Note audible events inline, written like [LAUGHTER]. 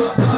Bye. [LAUGHS]